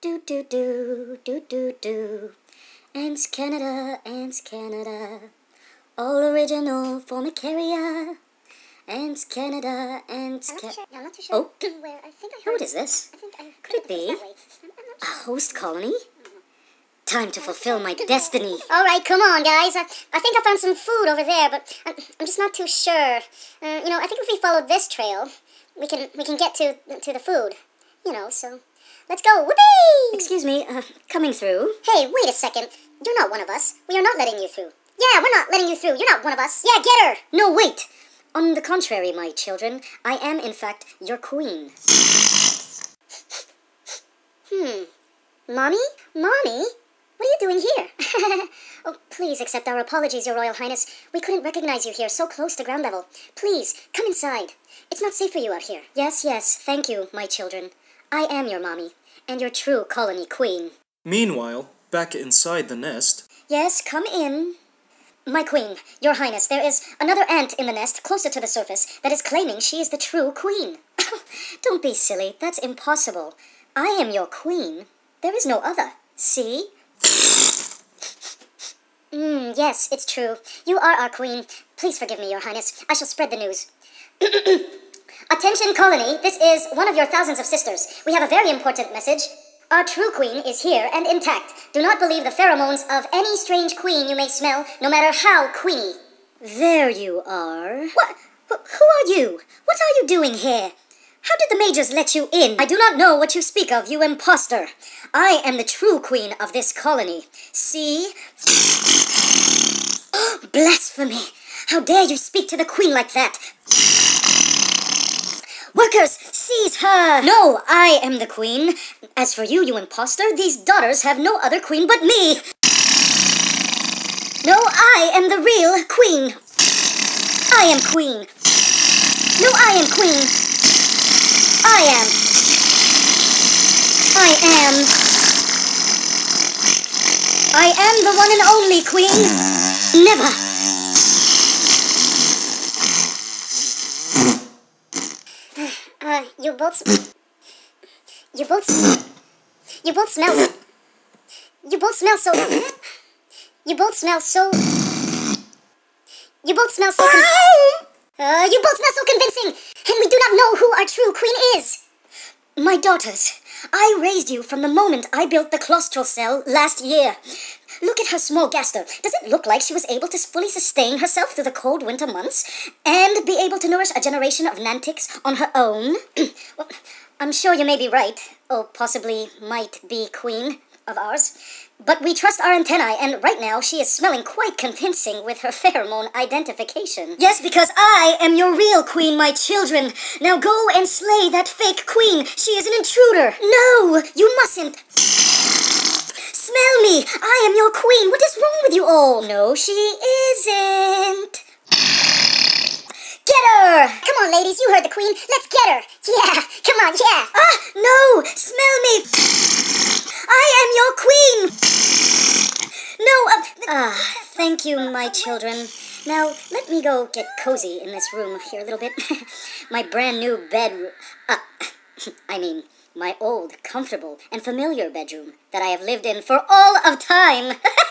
Do do do do do do. Ants Canada, Ants Canada. All original Formicaria. Ants Canada, Ants not sure. I'm not too sure Oh. where. I think I heard. What is this? I think I Could it be? that. I'm, I'm not A host colony? Time to fulfill my destiny. All right, come on, guys. I, I think I found some food over there, but I'm, I'm just not too sure. Uh, you know, I think if we follow this trail, we can we can get to to the food. You know, so let's go. Whoopee! Excuse me, uh, coming through. Hey, wait a second. You're not one of us. We are not letting you through. Yeah, we're not letting you through. You're not one of us. Yeah, get her. No, wait! On the contrary, my children, I am in fact your queen. Hmm. Mommy? Mommy? What are you doing here? oh, please accept our apologies, Your Royal Highness. We couldn't recognize you here so close to ground level. Please, come inside. It's not safe for you out here. Yes, yes, thank you, my children. I am your mommy, and your true colony queen. Meanwhile, back inside the nest, Yes, come in. My queen, your highness, there is another ant in the nest closer to the surface that is claiming she is the true queen. Don't be silly, that's impossible. I am your queen. There is no other. See? Hmm, yes, it's true. You are our queen. Please forgive me, Your Highness. I shall spread the news. Attention, colony. This is one of your thousands of sisters. We have a very important message. Our true queen is here and intact. Do not believe the pheromones of any strange queen you may smell, no matter how queeny. There you are. What? Who are you? What are you doing here? How did the majors let you in? I do not know what you speak of, you impostor. I am the true queen of this colony. See? Blasphemy! How dare you speak to the queen like that? Workers, seize her! No, I am the queen. As for you, you impostor, these daughters have no other queen but me. No, I am the real queen. I am queen. No, I am queen. I am. I am. I am the one and only queen. Never. Uh, you both. You both. You both smell. You both smell so. You both smell so. You both smell so. Uh, you both smell so convincing, and we do not know who our true queen is. My daughters, I raised you from the moment I built the claustral cell last year. Look at her small gaster. Does it look like she was able to fully sustain herself through the cold winter months and be able to nourish a generation of nanitics on her own? well, I'm sure you may be right, or possibly might be queen of ours. But we trust our antennae, and right now she is smelling quite convincing with her pheromone identification. Yes, because I am your real queen, my children. Now go and slay that fake queen. She is an intruder. No, you mustn't. Smell me! I am your queen! What is wrong with you all? No, she isn't. Get her! Come on, ladies, you heard the queen. Let's get her. Yeah, come on, yeah. Ah, no! Smell me! I am your queen! No, uh, ah, thank you, my children. Now, let me go get cozy in this room here a little bit. my brand new bedroom. Uh, I mean, my old, comfortable, and familiar bedroom that I have lived in for all of time.